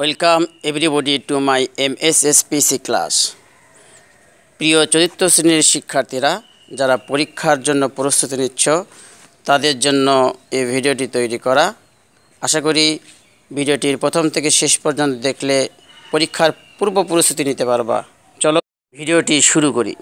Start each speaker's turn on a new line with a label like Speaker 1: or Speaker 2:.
Speaker 1: Welcome everybody to my M S S class প্রিয় চতুর্থ শ্রেণির শিক্ষার্থীরা, যারা পরীক্ষার জন্য প্রস্তুতি নিচ্ছ, তাদের জন্য এই ভিডিওটি তৈরি করা। আশা করি ভিডিওটির প্রথম থেকে শেষ পর্যন্ত দেখলে পরীক্ষার পূর্ব প্রস্তুতি নিতে পারবা। চলো ভিডিওটি শুরু করি।